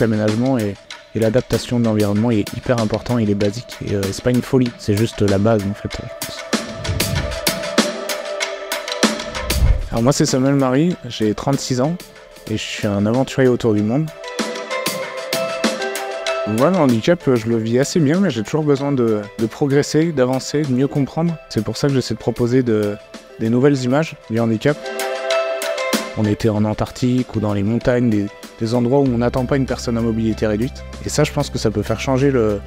l'aménagement et, l'adaptation de l'environnement est hyper important, il est basique. Et euh, c'est pas une folie, c'est juste la base en fait. Alors moi c'est Samuel Marie, j'ai 36 ans et je suis un aventurier autour du monde. Moi, le handicap, je le vis assez bien, mais j'ai toujours besoin de, progresser, d'avancer, de mieux comprendre. C'est pour ça que j'essaie de proposer de, des nouvelles images du handicap. On était en Antarctique ou dans les montagnes, des, des endroits où on n'attend pas une personne à mobilité réduite. Et ça, je pense que ça peut faire changer euh,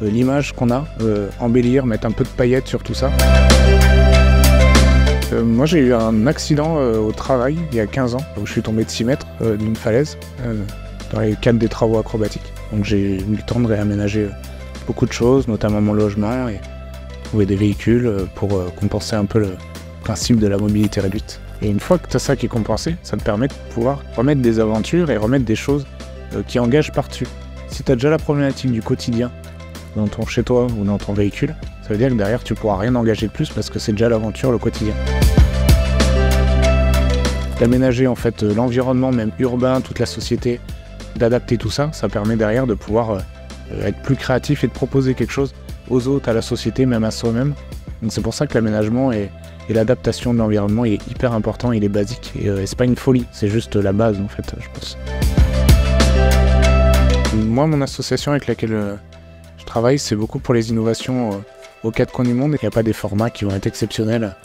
l'image qu'on a, euh, embellir, mettre un peu de paillettes sur tout ça. Euh, moi, j'ai eu un accident au travail il y a 15 ans, où je suis tombé de 6 mètres d'une falaise dans les cadre des travaux acrobatiques. Donc j'ai eu le temps de réaménager beaucoup de choses, notamment mon logement et trouver des véhicules pour compenser un peu le principe de la mobilité réduite. Et une fois que tu as ça qui est compensé, ça te permet de pouvoir remettre des aventures et remettre des choses euh, qui engagent par-dessus. Si tu as déjà la problématique du quotidien dans ton chez toi ou dans ton véhicule, ça veut dire que derrière tu pourras rien engager de plus parce que c'est déjà l'aventure, le quotidien. D'aménager en fait euh, l'environnement même urbain, toute la société, d'adapter tout ça, ça permet derrière de pouvoir euh, être plus créatif et de proposer quelque chose aux autres, à la société, même à soi-même. C'est pour ça que l'aménagement et, l'adaptation de l'environnement est hyper important, il est basique. Et, euh, et c'est pas une folie, c'est juste la base en fait, je pense. Moi, mon association avec laquelle euh, je travaille, c'est beaucoup pour les innovations euh, aux quatre coins du monde. Il n'y a pas des formats qui vont être exceptionnels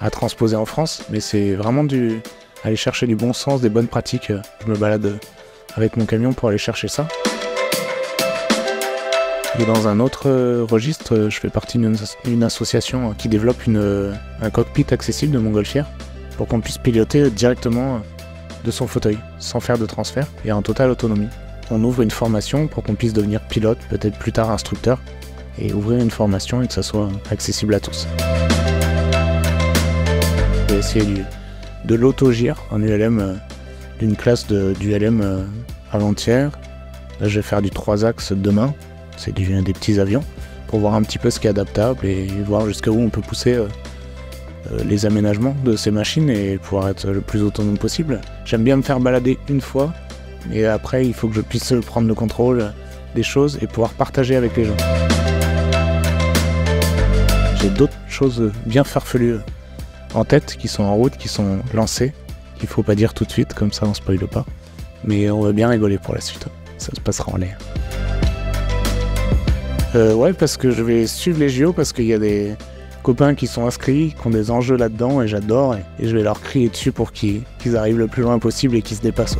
à transposer en France, mais c'est vraiment du aller chercher du bon sens, des bonnes pratiques. Je me balade avec mon camion pour aller chercher ça. Et dans un autre euh, registre, euh, je fais partie d'une as- d'une association euh, qui développe une, un cockpit accessible de montgolfière pour qu'on puisse piloter directement de son fauteuil, sans faire de transfert et en totale autonomie. On ouvre une formation pour qu'on puisse devenir pilote, peut-être plus tard instructeur, et ouvrir une formation et que ça soit accessible à tous. J'ai essayé du, de l'autogire en ULM d'une classe de, du LM euh, avant-hier. Là, je vais faire du 3 axes demain. C'est du- des petits avions pour voir un petit peu ce qui est adaptable et voir jusqu'à où on peut pousser euh, euh, les aménagements de ces machines et pouvoir être le plus autonome possible. J'aime bien me faire balader une fois et après, il faut que je puisse prendre le contrôle des choses et pouvoir partager avec les gens. J'ai d'autres choses bien farfelues en tête qui sont en route, qui sont lancées, qu'il faut pas dire tout de suite, comme ça on spoile pas. Mais on va bien rigoler pour la suite. Ça se passera en l'air. Euh, ouais, parce que je vais suivre les JO parce qu'il y a des copains qui sont inscrits, qui ont des enjeux là-dedans et j'adore. Et, je vais leur crier dessus pour qu'ils arrivent le plus loin possible et qu'ils se dépassent.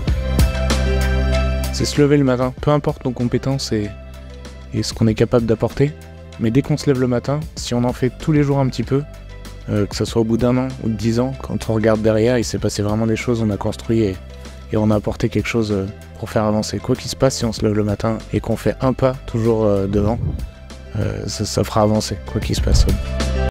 C'est se lever le matin, peu importe nos compétences et, et ce qu'on est capable d'apporter. Mais dès qu'on se lève le matin, si on en fait tous les jours un petit peu, euh, que ce soit au bout d'un an ou de dix ans, quand on regarde derrière, il s'est passé vraiment des choses, on a construit et, et on a apporté quelque chose euh, pour faire avancer. Quoi qu'il se passe, si on se lève le matin et qu'on fait un pas toujours euh, devant, euh, ça, ça fera avancer, quoi qu'il se passe.